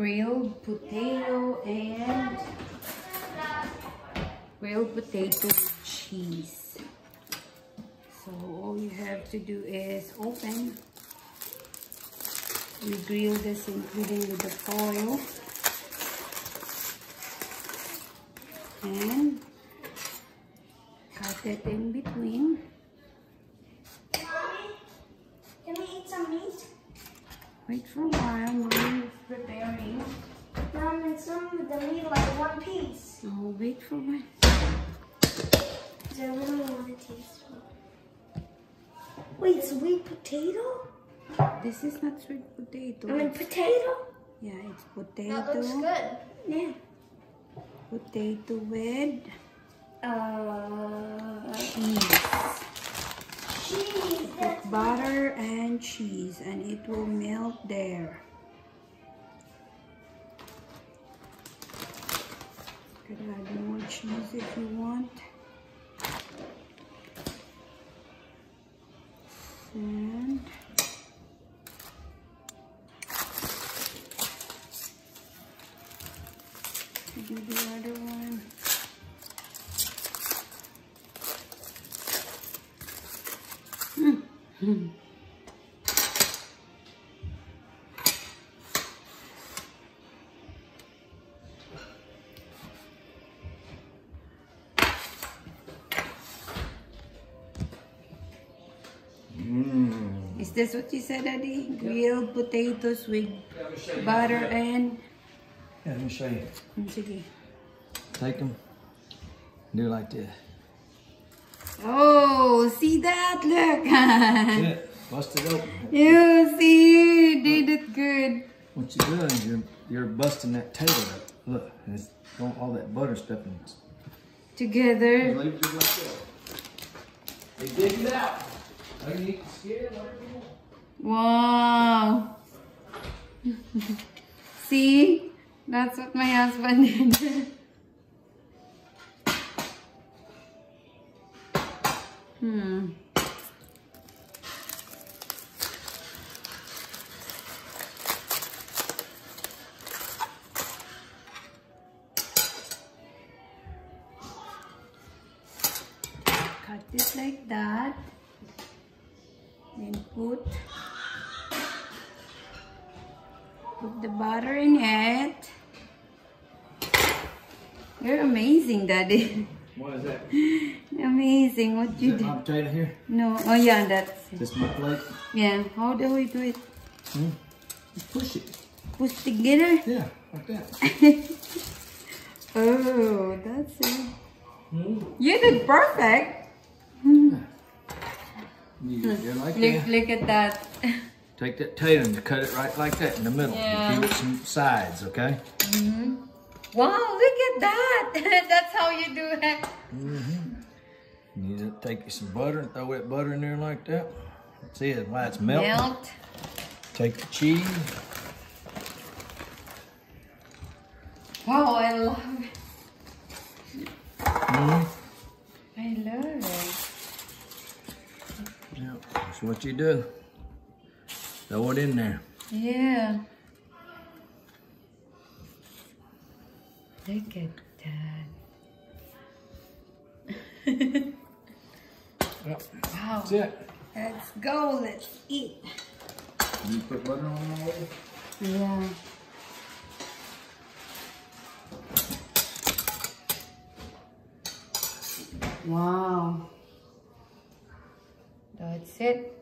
grilled potato and grilled potato cheese. So all you have to do is open. We grill this including with the foil. And cut it in between. Mommy, Can we eat some meat? Wait for a while, mommy is preparing. Mom, and some of the meat like one piece. Oh, wait for. Because I really want to taste it. Wait, sweet potato? This is not sweet potato. I mean potato? yeah, it's potato. That looks good. Yeah. Potato with Uh, cheese. cheese. Butter and cheese, and it will melt there. Could add more cheese if you want. And do the other one. Mmm. Is this what you said, Daddy? Grilled potatoes with butter and... Yeah, let me show you. Sige. Take them. Do like this. Oh, see that? Look. That's it. Bust it open. you see, you did it good. What you doing is you're, you're busting that table up. Look, and it's going all that butter stuff in it. Together. Leave it just like that. They dig it out. I can eat the skin, whatever you want. Wow. see? That's what my husband did. hmm. Cut it like that. Then put put the butter in it. You're amazing, Daddy. What is that? amazing what Is you do? my potato here? No, oh yeah, that's it. This my plate? Yeah, how do we do it? Hmm? Just push it. Push together? Yeah, like that. oh, that's it. Hmm? You did perfect. You, you're like Look, look at that. Take that tater and cut it right like that in the middle. Yeah. Give it some sides, okay? Mhm. Wow, look at that. that's how you do it. Mhm. You need to take you some butter and throw that butter in there like that. See it, why it's melting. Melt. Take the cheese. Wow, I love it. Mhm. I love it. Yeah, that's what you do. Throw it in there. Yeah. Look at that. Yep. wow. That's it. Let's go. Let's eat. You put butter on all over? Yeah. Wow. That's it.